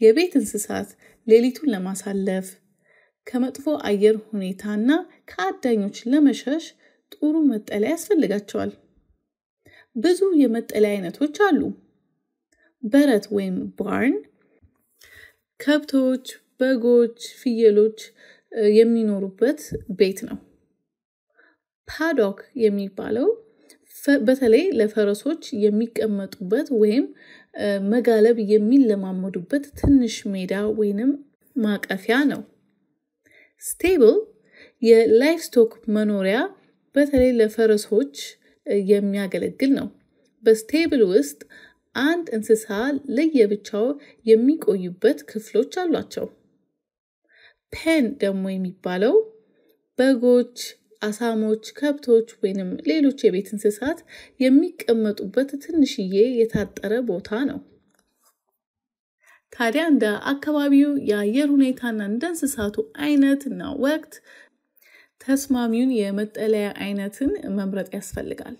የቤት እንስሳት ሌሊቱን ለማሳለፍ ከመጥፎ አየር ሁኔታና ከአዳኞች ለመሸሽ ጥሩ መጠለያ ያስፈልጋቸዋል። ብዙ የመጠለያ አይነቶች አሉ። በረት ወይም ባርን ከብቶች፣ በጎች፣ ፍየሎች የሚኖሩበት ቤት ነው። ፓዶክ የሚባለው በተለይ ለፈረሶች የሚቀመጡበት ወይም መጋለብ የሚለማመዱበት ትንሽ ሜዳ ወይንም ማቀፊያ ነው። Stable የ livestock መኖሪያ በተለይ ለፈረሶች የሚያገለግል ነው። በ stable ውስጥ አንድ እንስሳ ለየብቻው የሚቆዩበት ክፍሎች አሏቸው። Pen ደግሞ የሚባለው በጎች፣ አሳሞች፣ ከብቶች ወይንም ሌሎች የቤት እንስሳት የሚቀመጡበት ትንሽዬ የታጠረ ቦታ ነው። ታዲያ እንደ አካባቢው የአየር ሁኔታና እንደ እንስሳቱ አይነት እና ወቅት ተስማሚውን የመጠለያ አይነትን መምረጥ ያስፈልጋል።